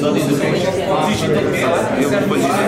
digitalmente digitalmente